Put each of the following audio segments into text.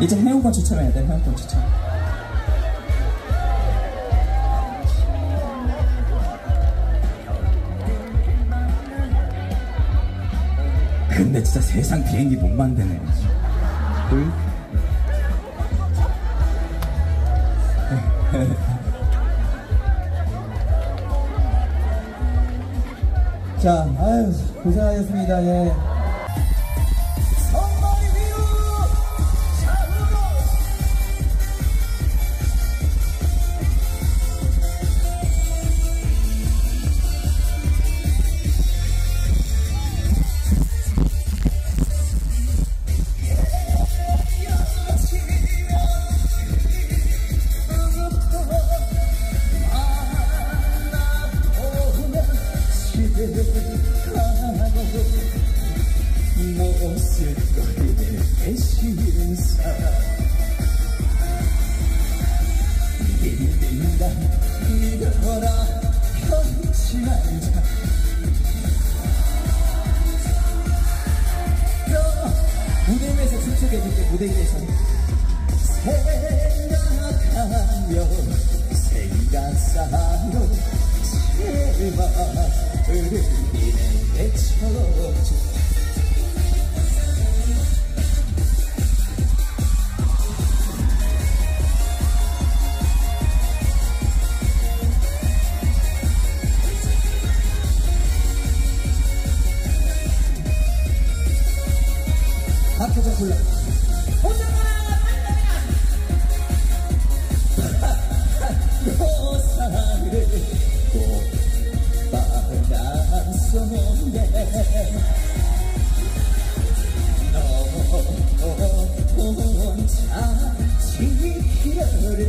이제 회원권 추첨해야 돼, 회원권 추첨. 근데 진짜 세상 비행기 못 만드네. 응? 자, 아유, 고생하셨습니다. 예. 믿는다 믿어라 편치 말자 무대 위에서 춤추게 해줄게 무대 위에서 생각하며 생각사로 제발 은인의 처럼 박 효정 불러 노사를 꽃바람 혼자 지켜를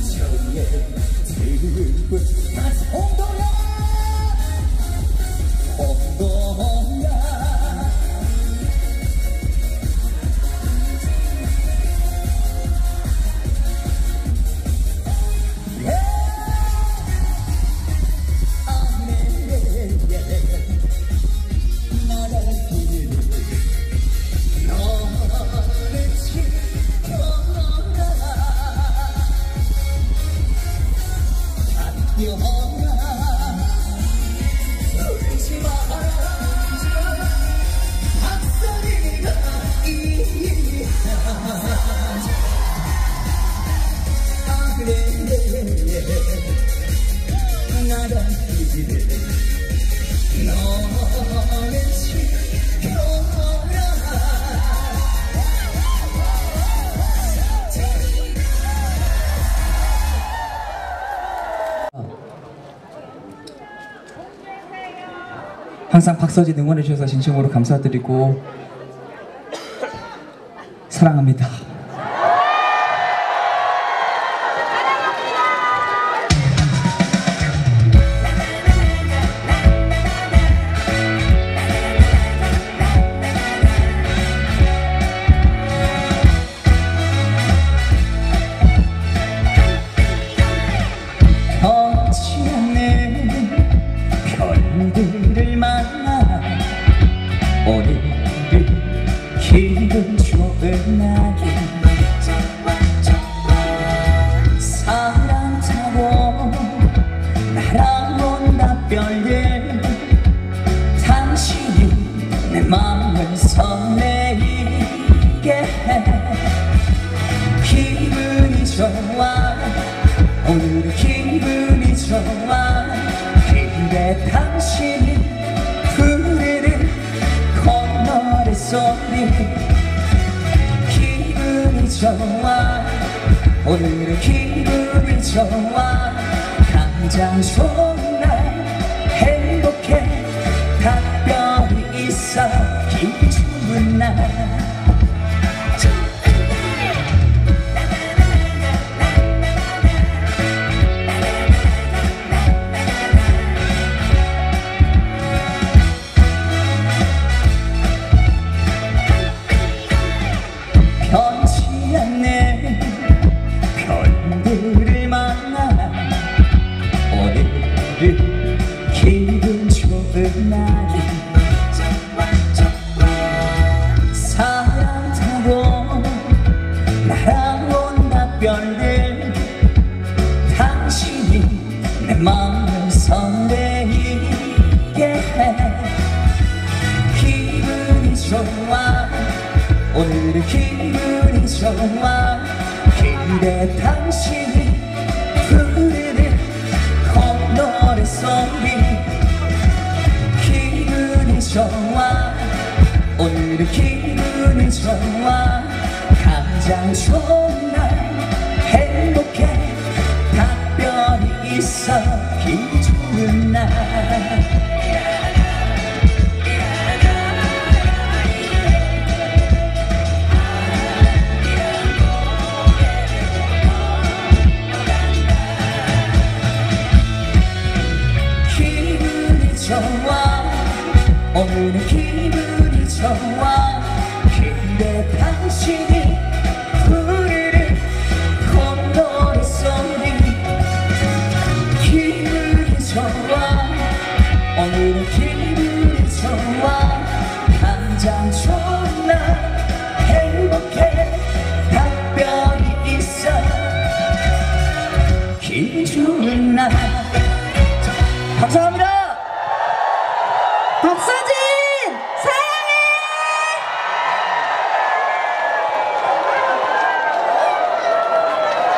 수정에 들고 홍도 항상 박서진 응원해 주셔서 진심으로 감사드리고 사랑합니다. 날이 사랑 타고 날아온다 별들 당신이 내 마음을 설레이게 해 기분이 좋아 오늘은 기분이 좋아 근데 당신이 부르는 콧노래 소리 좋아 오늘은 기분이 좋아 가장 좋은 끝없는 설레이게 해. 기분이 좋아. 오늘의 기분이 좋아. 기대 당신이 부르는 콧노래 소리 기분이 좋아. 오늘의 기분이 좋아. 가장 좋은 오늘은 기분이 좋아 민낯 감사합니다. 박수